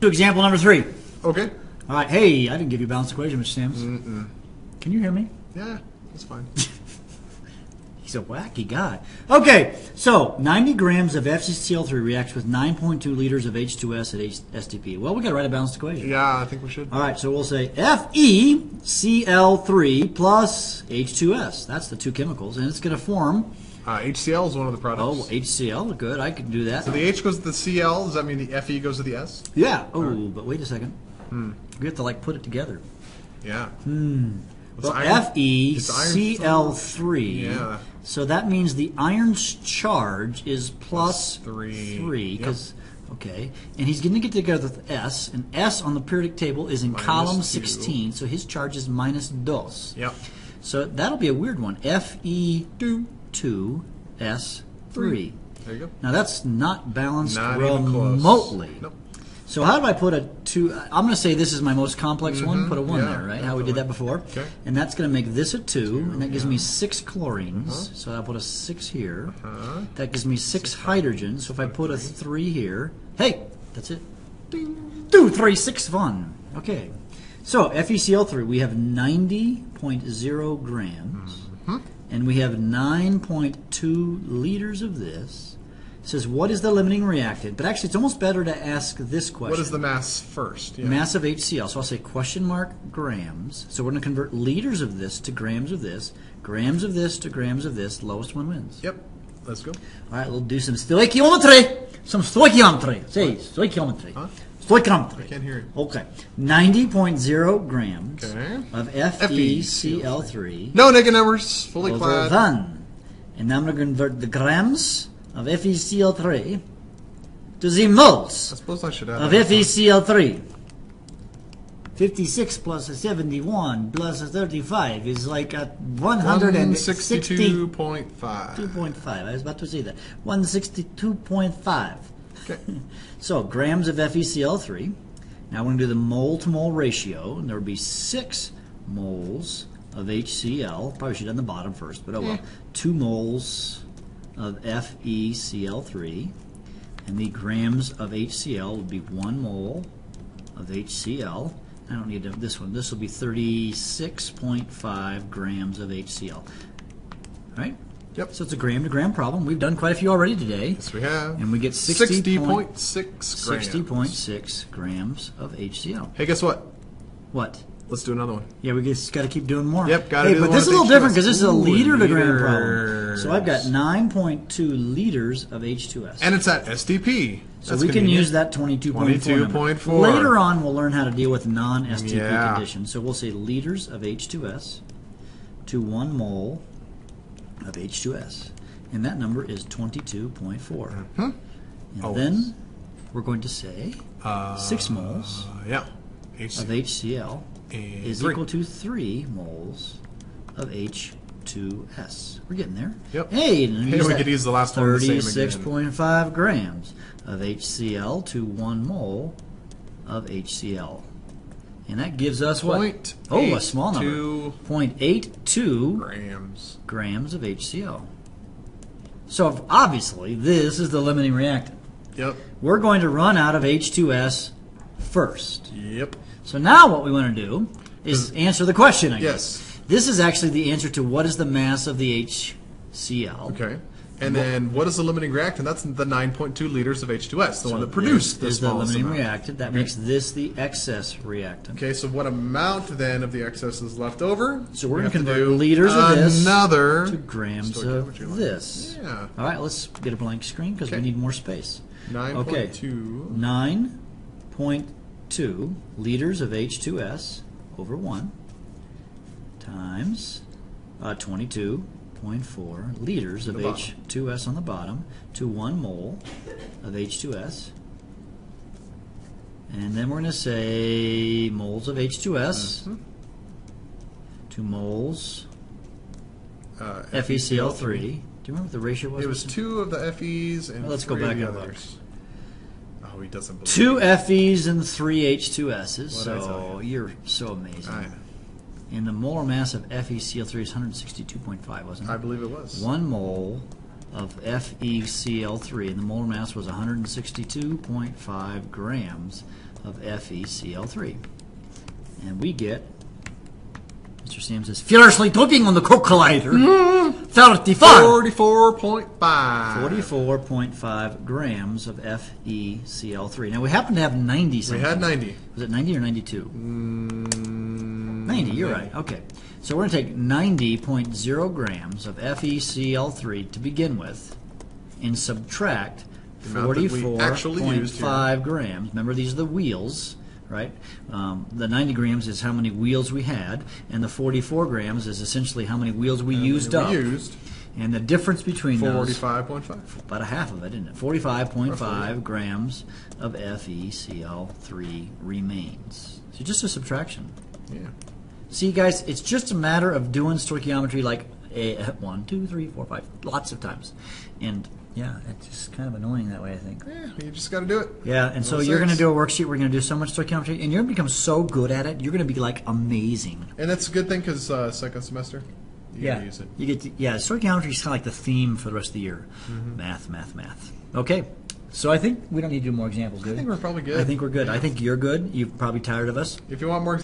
To example number three. Okay. All right. Hey, I didn't give you a balanced equation, Mr. Sams. Can you hear me? Yeah, that's fine. He's a wacky guy. Okay, so 90 grams of FeCl3 reacts with 9.2 liters of H2S at H- STP. Well, we got to write a balanced equation. yeah, I think we should. All right, so we'll say FeCl3 plus H2S. That's the two chemicals, and it's going to form, Uh, HCl is one of the products. oh, HCl. Good, I can do that. So the H goes to the Cl. Does that mean the Fe goes to the S? Yeah. Oh, but wait a second. We have to, like, put it together. Yeah. Hmm. Well, E iron FeCl3. Yeah. So that means the iron's charge is plus three. three, Yep. okay, and he's going to get together with S, and S on the periodic table is in Minus column two. 16, so his charge is minus dos. Yep. So that'll be a weird one. Fe Do. two S three. There you go. Now that's not balanced Not remotely. Nope. So how do I put a two? I'm going to say this is my most complex one. Put a one Mm-hmm. yeah, there, right? How we did that before. Okay. And that's going to make this a two, and that gives me six chlorines. So I'll put a six here. Uh-huh. That gives me six hydrogens. So if I put a three here, hey, that's it. Two, three, six, one. Okay. So FeCl3, we have 90.0 grams, Mm-hmm. And we have 9.2 liters of this. It says, what is the limiting reactant? But actually, it's almost better to ask this question. What is the mass first? Yeah. Mass of HCl. So I'll say question mark grams. So we're going to convert liters of this to grams of this, grams of this to grams of this. Lowest one wins. Yep. Let's go. All right, we'll do some stoichiometry. Some stoichiometry. Say stoichiometry. Huh? Stoichiometry. Can't hear it. Okay. 90.0 grams Okay. of FeCl3 No negative numbers. Fully over clad. 1. And now I'm going to convert the grams of FeCl3 to the moles I suppose I should have. of that. FeCl3. 56 plus a 71 plus a 35 is like a 162.5. 162.5. I was about to say that. 162.5. Okay. So grams of FeCl3. Now we're going to do the mole to mole ratio, and there will be six moles of HCl. Probably should have done the bottom first, but oh well. Hmm. Two moles of FeCl3, and the grams of HCl would be one mole of HCl. I don't need to, this one. This will be 36.5 grams of HCl. All right? Yep. So it's a gram to gram problem. We've done quite a few already today. Yes, we have. And we get 60 point- 60.6 grams. 60.6 grams of HCl. Hey, guess what? What? Let's do another one. Yeah, we just got to keep doing more. Yep, gotta hey, do but this is a little different H2S. because this is a Ooh, liter to gram problem. So I've got 9.2 liters of H2S. And it's at STP. so we can use that 22.4. 22.4. Later on, we'll learn how to deal with non-STP Yeah. conditions. So we'll say liters of H2S to one mole of H2S. And that number is 22.4. And Oh. then we're going to say Uh, 6 moles yeah. H- of HCl And is three. equal to 3 moles of H2S. We're getting there. Yep. Hey, and Hey, we could use the last one the same again. 36.5 grams of HCl to 1 mole of HCl. And that gives us what? Point oh, a small number. two 0.82 grams. grams of HCl. So obviously, this is the limiting reactant. Yep. We're going to run out of H2S first. Yep. So now what we want to do is hmm. answer the question, I Yes. guess. This is actually the answer to what is the mass of the HCl. Okay. And then what is the limiting reactant? That's the 9.2 liters of H2S, the one that produced this the is the limiting amount. reactant. That makes this the excess reactant. Okay, so what amount then of the excess is left over? So we're We going to convert liters of this another to grams of this. Yeah. All right, let's get a blank screen because we need more space. 9.2 Okay. 9.2 liters of H2S over 1 times uh, 22.4 liters of bottom. H2S on the bottom to 1 mole of H2S. And then we're going to say moles of H2S Mm-hmm. to moles uh, FeCl3. Do you remember what the ratio was? It was two of the FEs and Well, let's go back the and look. others. Oh, he doesn't believe Two. FEs and three H2Ss. What'd So you're so amazing. And the molar mass of FeCl3 is 162.5, wasn't it? I believe it was. One mole of FeCl3, and the molar mass was 162.5 grams of FeCl3. And we get, Mr. Sam says, furiously typing on the calculator, mm-hmm. 35. 44.5. 44.5 grams of FeCl3. Now we happen to have 90 We had 90. Was it 90 or 92? 90, you're right. Okay. So we're going to take 90.0 grams of FeCl3 to begin with and subtract The amount that we actually used here. 40.5 grams. Remember, these are the wheels, right? Um, the 90 grams is how many wheels we had, and the 44 grams is essentially how many wheels we used we up. used And the difference between those, 45.5. about a half of it, isn't it? 45.5 grams of FeCl3 remains. So just a subtraction. Yeah. See, guys, it's just a matter of doing stoichiometry like a, one, two, three, four, five, lots of times. And yeah, it's just kind of annoying that way, I think. Yeah, you just got to do it. Yeah, and so No you're going to do a worksheet. We're going to do so much stoichiometry, and you're going to become so good at it. You're going to be like amazing. And that's a good thing because uh, second semester, you yeah, use it. you get to, yeah. Stoichiometry is kind of like the theme for the rest of the year. Mm-hmm. Math, math, math. Okay, so I think we don't need to do more examples, do we? I think we're probably good. I think we're good. I think you're good. You're probably tired of us. If you want more